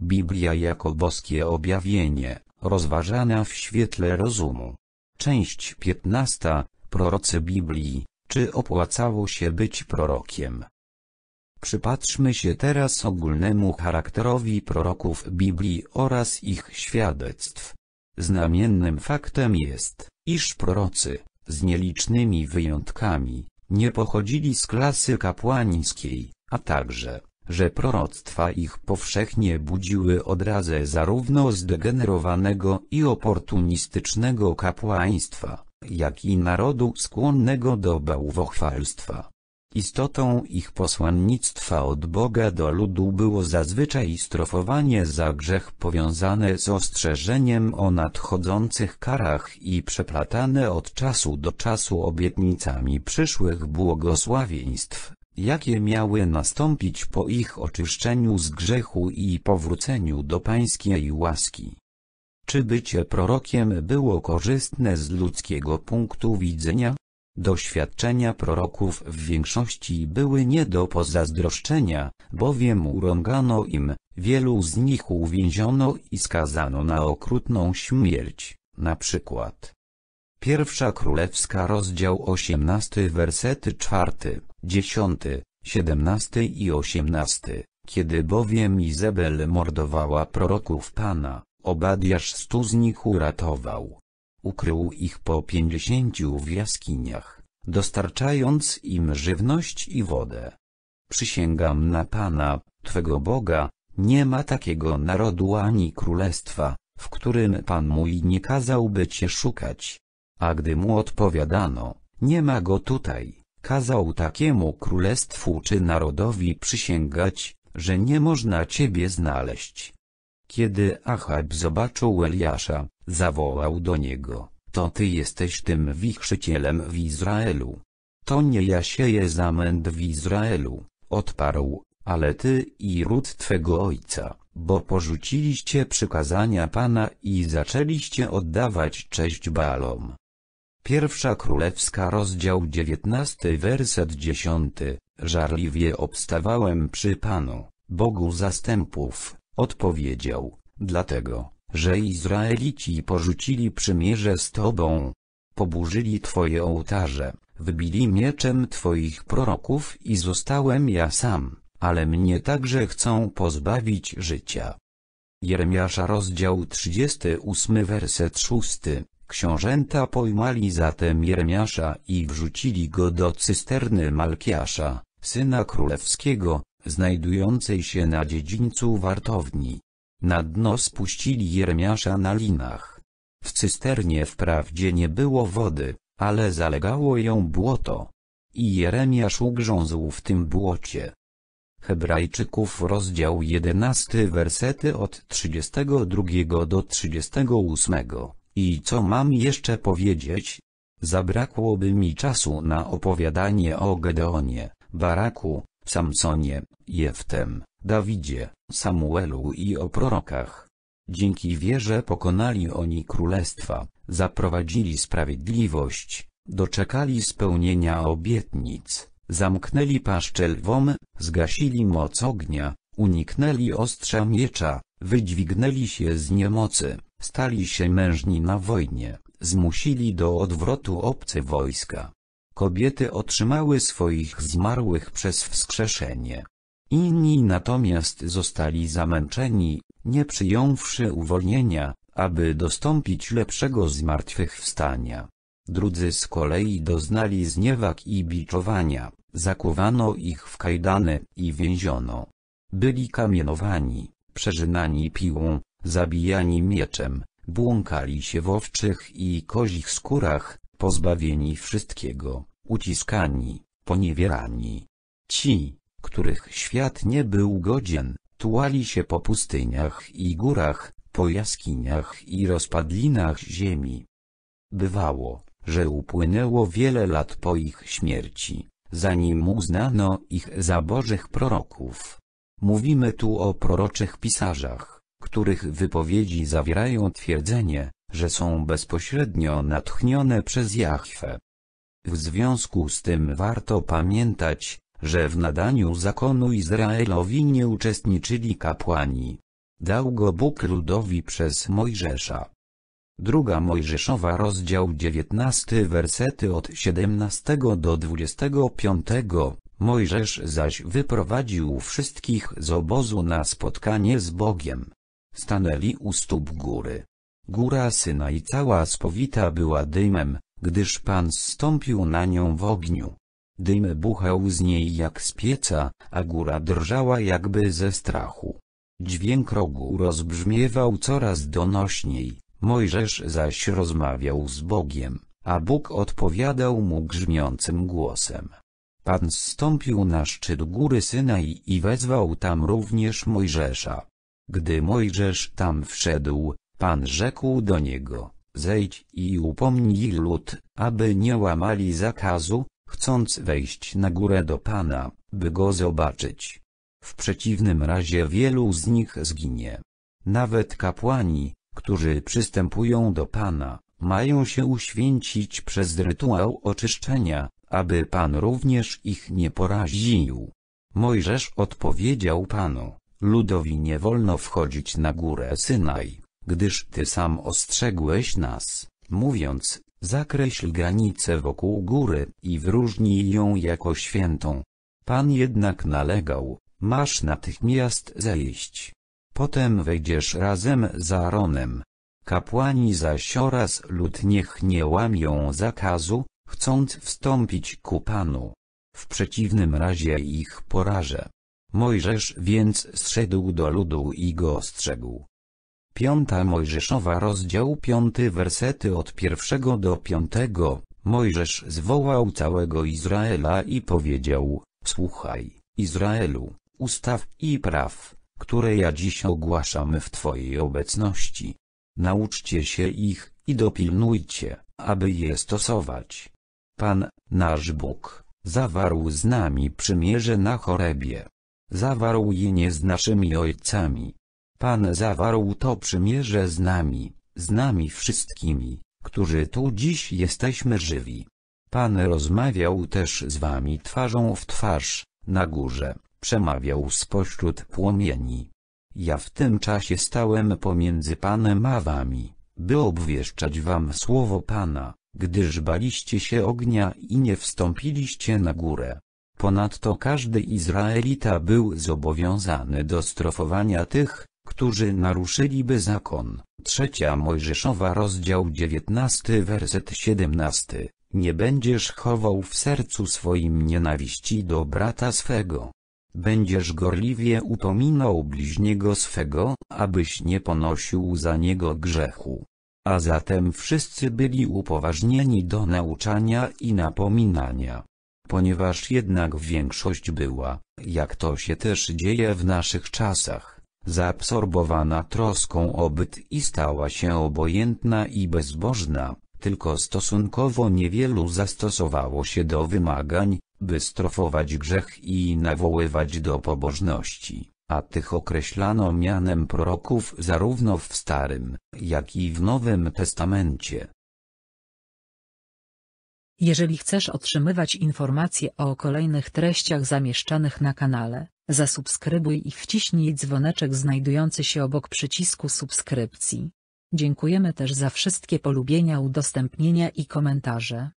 Biblia jako boskie objawienie, rozważana w świetle rozumu. Część 15. Prorocy Biblii. Czy opłacało się być prorokiem? Przypatrzmy się teraz ogólnemu charakterowi proroków Biblii oraz ich świadectw. Znamiennym faktem jest, iż prorocy, z nielicznymi wyjątkami, nie pochodzili z klasy kapłańskiej, a także, że proroctwa ich powszechnie budziły odrazę zarówno zdegenerowanego i oportunistycznego kapłaństwa, jak i narodu skłonnego do bałwochwalstwa. Istotą ich posłannictwa od Boga do ludu było zazwyczaj strofowanie za grzech powiązane z ostrzeżeniem o nadchodzących karach i przeplatane od czasu do czasu obietnicami przyszłych błogosławieństw, jakie miały nastąpić po ich oczyszczeniu z grzechu i powróceniu do pańskiej łaski. Czy bycie prorokiem było korzystne z ludzkiego punktu widzenia? Doświadczenia proroków w większości były nie do pozazdroszczenia, bowiem urągano im, wielu z nich uwięziono i skazano na okrutną śmierć, na przykład. Pierwsza Królewska rozdział 18 wersety 4, 10, 17 i 18, kiedy bowiem Izabel mordowała proroków Pana, Obadiasz stu z nich uratował. Ukrył ich po pięćdziesięciu w jaskiniach, dostarczając im żywność i wodę. Przysięgam na Pana, Twego Boga, nie ma takiego narodu ani królestwa, w którym Pan mój nie kazałby Cię szukać. A gdy mu odpowiadano, nie ma go tutaj, kazał takiemu królestwu czy narodowi przysięgać, że nie można Ciebie znaleźć. Kiedy Achab zobaczył Eliasza, zawołał do niego, to ty jesteś tym wichrzycielem w Izraelu. To nie ja sieję zamęt w Izraelu, odparł, ale ty i ród twego ojca, bo porzuciliście przykazania Pana i zaczęliście oddawać cześć Baalom. Pierwsza Królewska rozdział 19 werset 10 Żarliwie obstawałem przy Panu, Bogu zastępów, odpowiedział, dlatego, że Izraelici porzucili przymierze z Tobą, poburzyli Twoje ołtarze, wybili mieczem Twoich proroków i zostałem ja sam, ale mnie także chcą pozbawić życia. Jeremiasza rozdział 38 werset 6 Książęta pojmali zatem Jeremiasza i wrzucili go do cysterny Malkiasza, syna królewskiego, znajdującej się na dziedzińcu wartowni. Na dno spuścili Jeremiasza na linach. W cysternie wprawdzie nie było wody, ale zalegało ją błoto. I Jeremiasz ugrzązł w tym błocie. Hebrajczyków rozdział 11 wersety od 32 do 38. I co mam jeszcze powiedzieć? Zabrakłoby mi czasu na opowiadanie o Gedeonie, Baraku, Samsonie, Jeftem, Dawidzie, Samuelu i o prorokach. Dzięki wierze pokonali oni królestwa, zaprowadzili sprawiedliwość, doczekali spełnienia obietnic, zamknęli paszczę lwom, zgasili moc ognia, uniknęli ostrza miecza, wydźwignęli się z niemocy, stali się mężni na wojnie, zmusili do odwrotu obce wojska. Kobiety otrzymały swoich zmarłych przez wskrzeszenie. Inni natomiast zostali zamęczeni, nie przyjąwszy uwolnienia, aby dostąpić lepszego zmartwychwstania. Drudzy z kolei doznali zniewag i biczowania, zakuwano ich w kajdany i więziono. Byli kamienowani, przeżynani piłą, zabijani mieczem, błąkali się w owczych i kozich skórach, pozbawieni wszystkiego, uciskani, poniewierani. Ci, których świat nie był godzien, tułali się po pustyniach i górach, po jaskiniach i rozpadlinach ziemi. Bywało, że upłynęło wiele lat po ich śmierci, zanim uznano ich za bożych proroków. Mówimy tu o proroczych pisarzach, których wypowiedzi zawierają twierdzenie, że są bezpośrednio natchnione przez Jahwe. W związku z tym warto pamiętać, że w nadaniu zakonu Izraelowi nie uczestniczyli kapłani. Dał go Bóg ludowi przez Mojżesza. Druga Mojżeszowa rozdział 19 wersety od 17 do 25 Mojżesz zaś wyprowadził wszystkich z obozu na spotkanie z Bogiem. Stanęli u stóp góry. Góra Syna i cała spowita była dymem, gdyż Pan zstąpił na nią w ogniu. Dym buchał z niej jak z pieca, a góra drżała jakby ze strachu. Dźwięk rogu rozbrzmiewał coraz donośniej, Mojżesz zaś rozmawiał z Bogiem, a Bóg odpowiadał mu grzmiącym głosem. Pan zstąpił na szczyt góry Synaj i wezwał tam również Mojżesza. Gdy Mojżesz tam wszedł, Pan rzekł do niego, zejdź i upomnij lud, aby nie łamali zakazu, chcąc wejść na górę do Pana, by go zobaczyć. W przeciwnym razie wielu z nich zginie. Nawet kapłani, którzy przystępują do Pana, mają się uświęcić przez rytuał oczyszczenia, aby Pan również ich nie poraził. Mojżesz odpowiedział Panu, ludowi nie wolno wchodzić na górę Synaj, gdyż Ty sam ostrzegłeś nas, mówiąc, zakreśl granicę wokół góry i wyróżnij ją jako świętą. Pan jednak nalegał, masz natychmiast zejść. Potem wejdziesz razem z Aaronem. Kapłani zaś oraz lud niech nie łamią zakazu, chcąc wstąpić ku Panu. W przeciwnym razie ich porażę. Mojżesz więc zszedł do ludu i go ostrzegł. Piąta Mojżeszowa rozdział piąty wersety od pierwszego do piątego. Mojżesz zwołał całego Izraela i powiedział, Słuchaj, Izraelu, ustaw i praw, które ja dziś ogłaszam w Twojej obecności. Nauczcie się ich i dopilnujcie, aby je stosować. Pan, nasz Bóg, zawarł z nami przymierze na chorebie. Zawarł je z naszymi ojcami. Pan zawarł to przymierze z nami, z nami wszystkimi, którzy tu dziś jesteśmy żywi. Pan rozmawiał też z wami twarzą w twarz, na górze, przemawiał spośród płomieni. Ja w tym czasie stałem pomiędzy Panem a wami, by obwieszczać wam słowo Pana, gdyż baliście się ognia i nie wstąpiliście na górę. Ponadto każdy Izraelita był zobowiązany do strofowania tych, którzy naruszyliby zakon. Trzecia Mojżeszowa rozdział 19 werset 17 Nie będziesz chował w sercu swoim nienawiści do brata swego. Będziesz gorliwie upominał bliźniego swego, abyś nie ponosił za niego grzechu. A zatem wszyscy byli upoważnieni do nauczania i napominania. Ponieważ jednak większość była, jak to się też dzieje w naszych czasach, zaabsorbowana troską o byt i stała się obojętna i bezbożna, tylko stosunkowo niewielu zastosowało się do wymagań, by strofować grzech i nawoływać do pobożności, a tych określano mianem proroków zarówno w Starym, jak i w Nowym Testamencie. Jeżeli chcesz otrzymywać informacje o kolejnych treściach zamieszczanych na kanale, zasubskrybuj i wciśnij dzwoneczek znajdujący się obok przycisku subskrypcji. Dziękujemy też za wszystkie polubienia, udostępnienia i komentarze.